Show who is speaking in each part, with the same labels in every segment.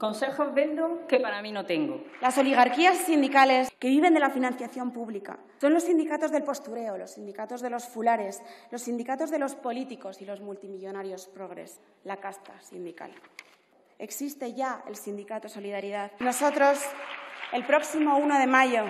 Speaker 1: Consejos vendo que para mí no tengo.
Speaker 2: Las oligarquías sindicales que viven de la financiación pública son los sindicatos del postureo, los sindicatos de los fulares, los sindicatos de los políticos y los multimillonarios progres, la casta sindical. Existe ya el sindicato Solidaridad. Nosotros, el próximo 1 de mayo,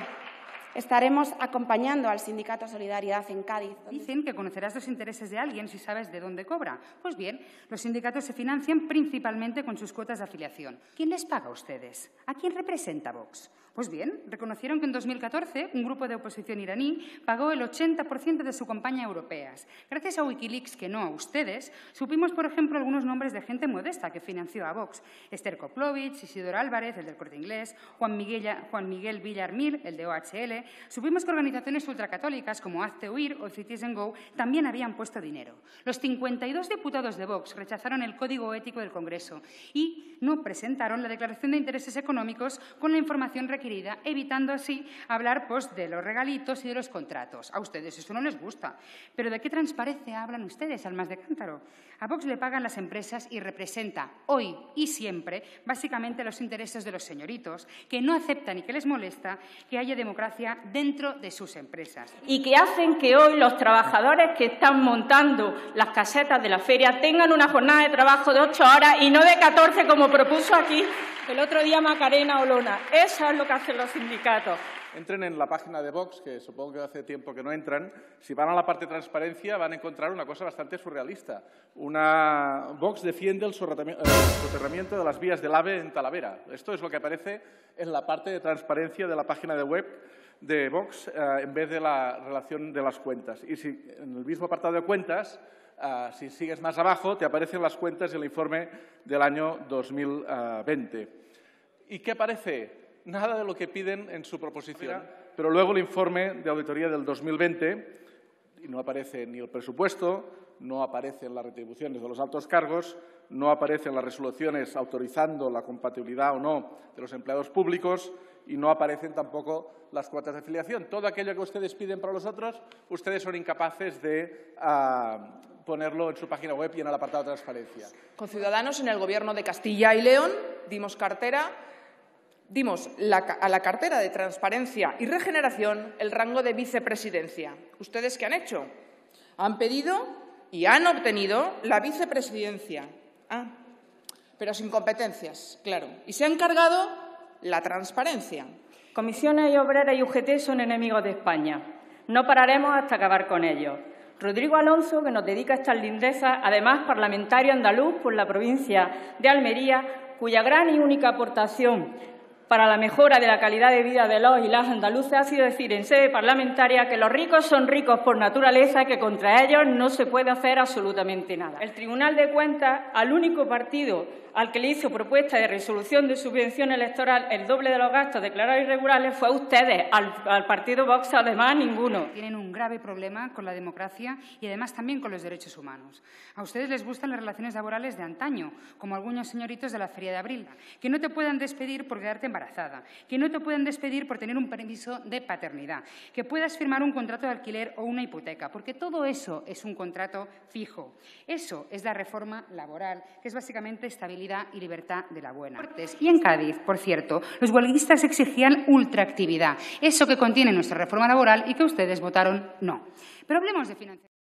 Speaker 2: Estaremos acompañando al Sindicato Solidaridad en Cádiz.
Speaker 3: Dicen que conocerás los intereses de alguien si sabes de dónde cobra. Pues bien, los sindicatos se financian principalmente con sus cuotas de afiliación. ¿Quién les paga a ustedes? ¿A quién representa Vox? Pues bien, reconocieron que en 2014 un grupo de oposición iraní pagó el 80% de su campaña europeas. Gracias a Wikileaks, que no a ustedes, supimos, por ejemplo, algunos nombres de gente modesta que financió a Vox. Esther Koplovich, Isidoro Álvarez, el del Corte Inglés, Juan Miguel, Juan Miguel Villarmil, el de OHL. Supimos que organizaciones ultracatólicas como Hazte Huir o Citizen Go también habían puesto dinero. Los 52 diputados de Vox rechazaron el Código Ético del Congreso y no presentaron la declaración de intereses económicos con la información requerida evitando así hablar pues, de los regalitos y de los contratos. A ustedes eso no les gusta. Pero ¿de qué transparencia hablan ustedes, almas de cántaro? A Vox le pagan las empresas y representa hoy y siempre básicamente los intereses de los señoritos, que no aceptan y que les molesta que haya democracia dentro de sus empresas.
Speaker 1: Y que hacen que hoy los trabajadores que están montando las casetas de la feria tengan una jornada de trabajo de ocho horas y no de catorce como propuso aquí el otro día Macarena Olona. Eso es lo que hacen los sindicatos.
Speaker 4: Entren en la página de Vox, que supongo que hace tiempo que no entran. Si van a la parte de transparencia, van a encontrar una cosa bastante surrealista. Una... Vox defiende el soterramiento de las vías del AVE en Talavera. Esto es lo que aparece en la parte de transparencia de la página de web de Vox, eh, en vez de la relación de las cuentas. Y si en el mismo apartado de cuentas Ah, si sigues más abajo, te aparecen las cuentas del informe del año 2020. ¿Y qué aparece? Nada de lo que piden en su proposición. Pero luego el informe de auditoría del 2020, y no aparece ni el presupuesto, no aparecen las retribuciones de los altos cargos, no aparecen las resoluciones autorizando la compatibilidad o no de los empleados públicos y no aparecen tampoco las cuotas de afiliación. Todo aquello que ustedes piden para los otros, ustedes son incapaces de ah, ponerlo en su página web y en el apartado de transparencia.
Speaker 5: Con Ciudadanos en el Gobierno de Castilla y León dimos cartera dimos a la cartera de Transparencia y Regeneración el rango de vicepresidencia. ¿Ustedes qué han hecho? Han pedido y han obtenido la vicepresidencia. Ah, pero sin competencias, claro. Y se han cargado la transparencia.
Speaker 1: Comisiones y Obreras y UGT son enemigos de España. No pararemos hasta acabar con ellos. Rodrigo Alonso, que nos dedica estas lindezas, además parlamentario andaluz por la provincia de Almería, cuya gran y única aportación para la mejora de la calidad de vida de los y las andaluces ha sido decir en sede parlamentaria que los ricos son ricos por naturaleza y que contra ellos no se puede hacer absolutamente nada. El Tribunal de Cuentas, al único partido al que le hizo propuesta de resolución de subvención electoral el doble de los gastos declarados irregulares fue a ustedes, al, partido Vox además ninguno.
Speaker 3: Tienen un grave problema con la democracia y además también con los derechos humanos. A ustedes les gustan las relaciones laborales de antaño, como algunos señoritos de la Feria de Abril, que no te puedan despedir por quedarte embarazada, que no te puedan despedir por tener un permiso de paternidad, que puedas firmar un contrato de alquiler o una hipoteca, porque todo eso es un contrato fijo. Eso es la reforma laboral, que es básicamente estabilidad y libertad de la buena. Y en Cádiz, por cierto, los huelguistas exigían ultraactividad, eso que contiene nuestra reforma laboral y que ustedes votaron no. Pero hablemos de financiación.